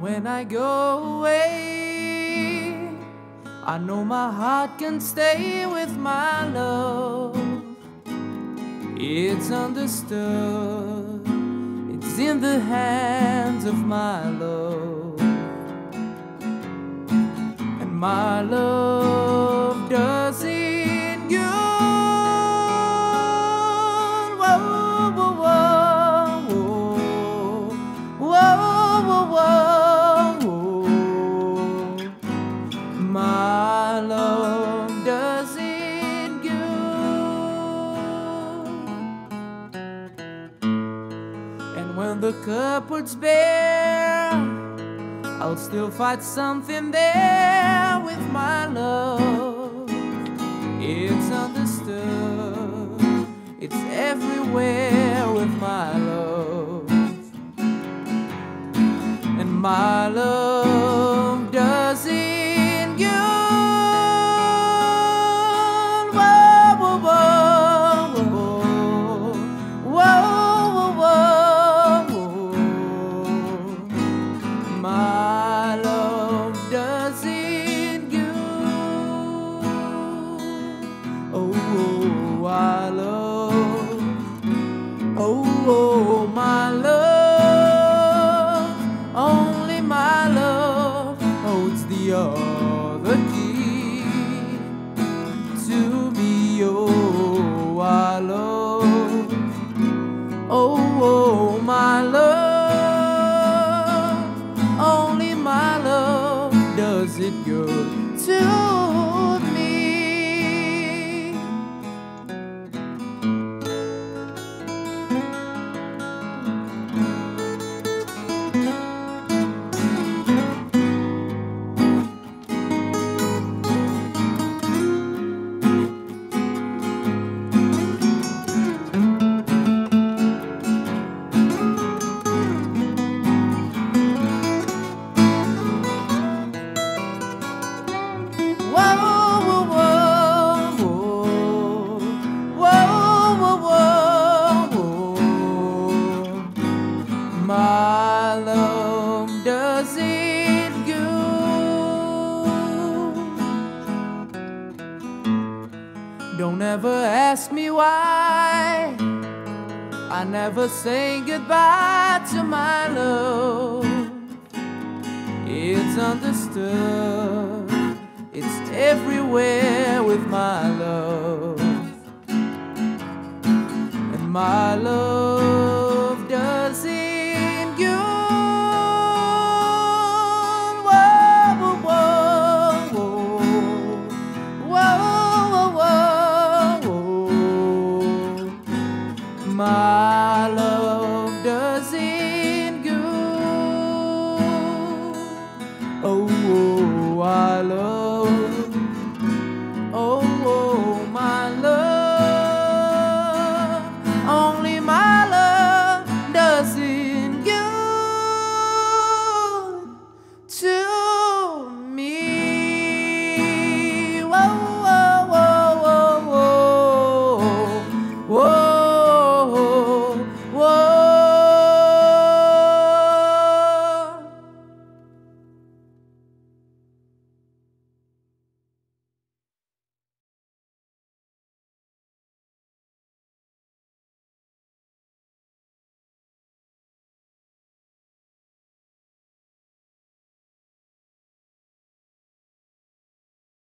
when I go away. I know my heart can stay with my love. It's understood, it's in the hands of my love. And my love does My love does. And when the cupboard's bare, I'll still find something there with my love. It's understood, it's ask me why. I never say goodbye to my love. It's understood. It's everywhere with my love. And my love my love.